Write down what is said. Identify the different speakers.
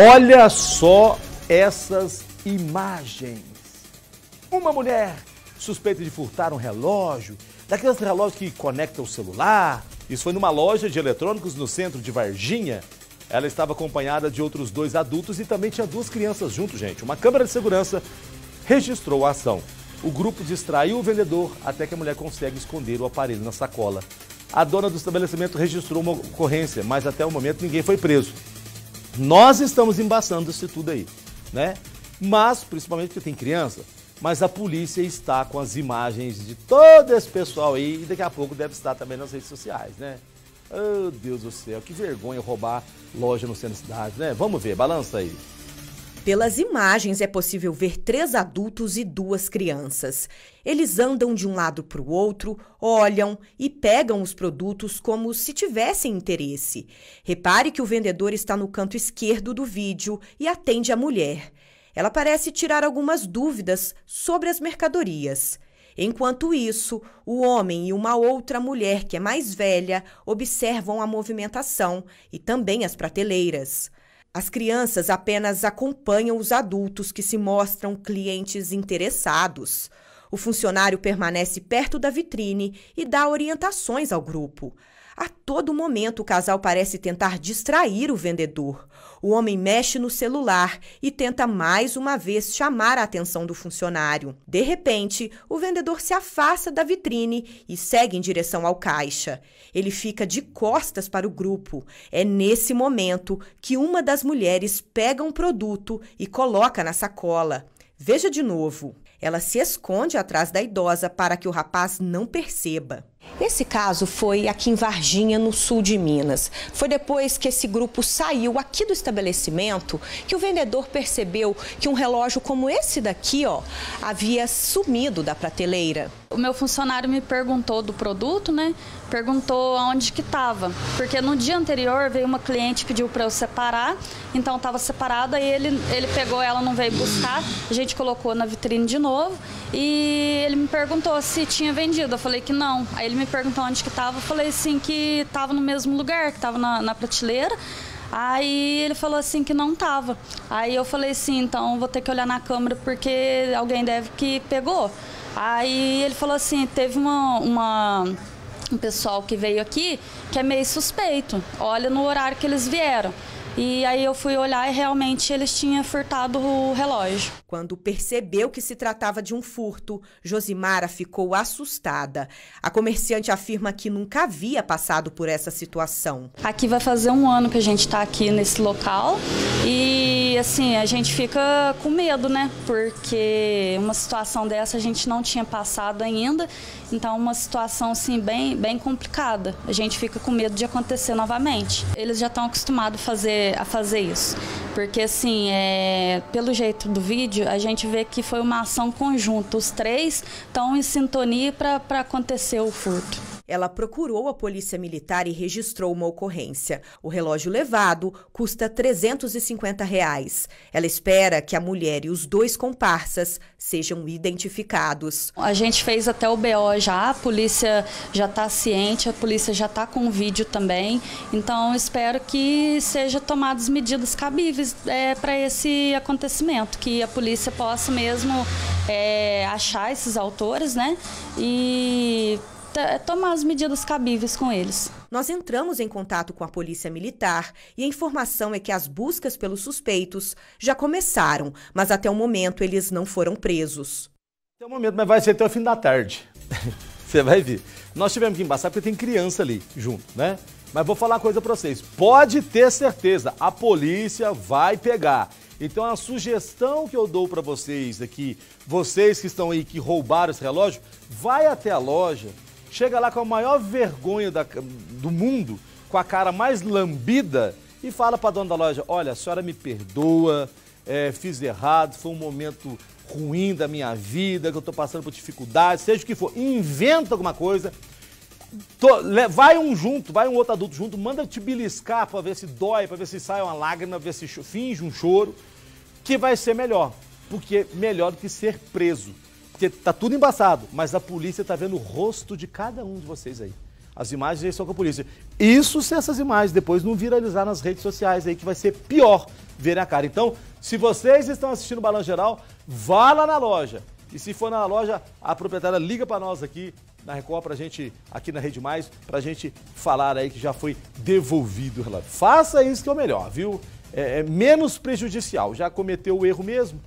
Speaker 1: Olha só essas imagens. Uma mulher suspeita de furtar um relógio, daqueles relógios que conectam o celular. Isso foi numa loja de eletrônicos no centro de Varginha. Ela estava acompanhada de outros dois adultos e também tinha duas crianças junto, gente. Uma câmera de segurança registrou a ação. O grupo distraiu o vendedor até que a mulher consegue esconder o aparelho na sacola. A dona do estabelecimento registrou uma ocorrência, mas até o momento ninguém foi preso. Nós estamos embaçando isso tudo aí, né? Mas, principalmente porque tem criança, mas a polícia está com as imagens de todo esse pessoal aí e daqui a pouco deve estar também nas redes sociais, né? Oh, Deus do céu, que vergonha roubar loja no centro da cidade, né? Vamos ver, balança aí.
Speaker 2: Pelas imagens é possível ver três adultos e duas crianças. Eles andam de um lado para o outro, olham e pegam os produtos como se tivessem interesse. Repare que o vendedor está no canto esquerdo do vídeo e atende a mulher. Ela parece tirar algumas dúvidas sobre as mercadorias. Enquanto isso, o homem e uma outra mulher, que é mais velha, observam a movimentação e também as prateleiras. As crianças apenas acompanham os adultos que se mostram clientes interessados. O funcionário permanece perto da vitrine e dá orientações ao grupo. A todo momento, o casal parece tentar distrair o vendedor. O homem mexe no celular e tenta mais uma vez chamar a atenção do funcionário. De repente, o vendedor se afasta da vitrine e segue em direção ao caixa. Ele fica de costas para o grupo. É nesse momento que uma das mulheres pega um produto e coloca na sacola. Veja de novo. Ela se esconde atrás da idosa para que o rapaz não perceba. Esse caso foi aqui em Varginha, no sul de Minas. Foi depois que esse grupo saiu aqui do estabelecimento que o vendedor percebeu que um relógio como esse daqui, ó, havia sumido da prateleira.
Speaker 3: O meu funcionário me perguntou do produto, né? Perguntou aonde que estava, porque no dia anterior veio uma cliente pediu para eu separar, então estava separada e ele ele pegou ela não veio buscar, a gente colocou na vitrine de novo e ele me perguntou se tinha vendido, eu falei que não. Aí ele me perguntou onde que estava, eu falei assim que estava no mesmo lugar, que estava na, na prateleira. Aí ele falou assim que não tava. Aí eu falei assim, então vou ter que olhar na câmera porque alguém deve que pegou. Aí ele falou assim, teve uma, uma um pessoal que veio aqui que é meio suspeito. Olha no horário que eles vieram. E aí eu fui olhar e realmente eles tinham furtado o relógio.
Speaker 2: Quando percebeu que se tratava de um furto, Josimara ficou assustada. A comerciante afirma que nunca havia passado por essa situação.
Speaker 3: Aqui vai fazer um ano que a gente está aqui nesse local e assim a gente fica com medo, né? Porque uma situação dessa a gente não tinha passado ainda, então uma situação assim bem bem complicada. A gente fica com medo de acontecer novamente. Eles já estão acostumados a fazer a fazer isso. Porque, assim, é, pelo jeito do vídeo, a gente vê que foi uma ação conjunta. Os três estão em sintonia para acontecer o furto.
Speaker 2: Ela procurou a polícia militar e registrou uma ocorrência. O relógio levado custa 350 reais. Ela espera que a mulher e os dois comparsas sejam identificados.
Speaker 3: A gente fez até o BO já, a polícia já está ciente, a polícia já está com o vídeo também. Então espero que seja tomadas medidas cabíveis é, para esse acontecimento, que a polícia possa mesmo é, achar esses autores, né? E tomar as medidas cabíveis com eles.
Speaker 2: Nós entramos em contato com a Polícia Militar e a informação é que as buscas pelos suspeitos já começaram, mas até o momento eles não foram presos.
Speaker 1: Até o momento, mas vai ser até o fim da tarde. Você vai ver. Nós tivemos que embaçar porque tem criança ali junto, né? Mas vou falar uma coisa para vocês. Pode ter certeza, a polícia vai pegar. Então a sugestão que eu dou para vocês aqui, vocês que estão aí que roubaram esse relógio, vai até a loja, chega lá com a maior vergonha da, do mundo, com a cara mais lambida e fala para a dona da loja: Olha, a senhora me perdoa, é, fiz errado, foi um momento ruim da minha vida, que eu estou passando por dificuldades, seja o que for. Inventa alguma coisa. Tô, vai um junto, vai um outro adulto junto, manda te beliscar para ver se dói, para ver se sai uma lágrima, ver se finge um choro, que vai ser melhor. Porque melhor do que ser preso. Porque tá tudo embaçado, mas a polícia tá vendo o rosto de cada um de vocês aí. As imagens são com a polícia. Isso se essas imagens depois não viralizar nas redes sociais aí, que vai ser pior verem a cara. Então, se vocês estão assistindo o Balanço Geral, vá lá na loja. E se for na loja, a proprietária liga para nós aqui na Record pra gente, aqui na Rede Mais, pra gente falar aí que já foi devolvido o relato. Faça isso que é o melhor, viu? É, é menos prejudicial. Já cometeu o erro mesmo?